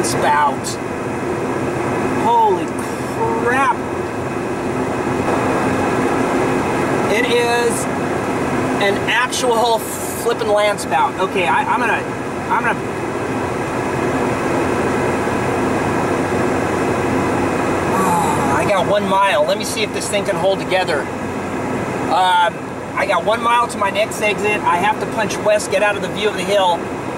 and spout. Holy crap. It is an actual flipping land spout. Okay, I, I'm gonna, I'm gonna I got one mile. Let me see if this thing can hold together. Um, I got one mile to my next exit. I have to punch west, get out of the view of the hill,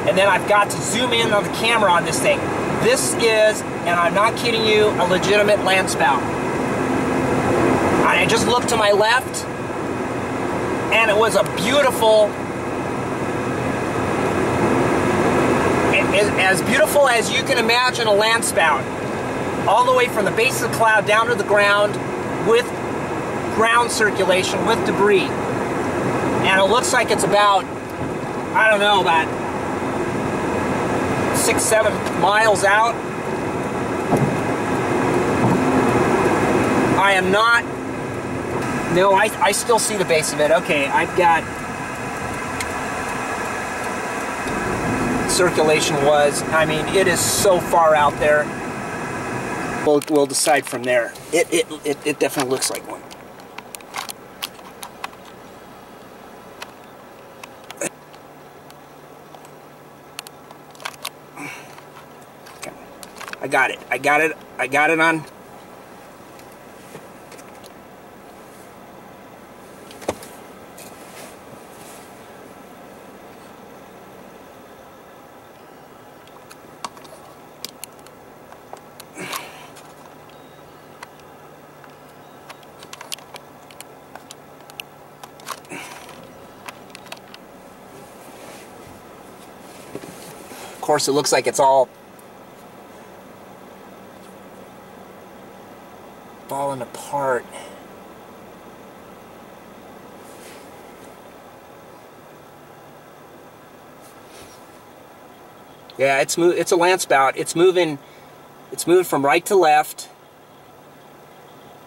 and then I've got to zoom in on the camera on this thing. This is, and I'm not kidding you, a legitimate land spout. I just looked to my left, and it was a beautiful, as beautiful as you can imagine a land spout. All the way from the base of the cloud down to the ground with ground circulation, with debris. And it looks like it's about, I don't know, about six, seven miles out. I am not no, I, I still see the base of it. Okay, I've got... Circulation was, I mean, it is so far out there. We'll, we'll decide from there. It, it, it, it definitely looks like one. I got it. I got it. I got it on course, it looks like it's all falling apart. Yeah, it's mo it's a land spout. It's moving it's moving from right to left.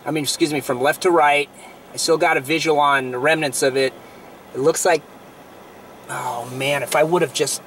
I mean, excuse me, from left to right. I still got a visual on the remnants of it. It looks like oh man, if I would have just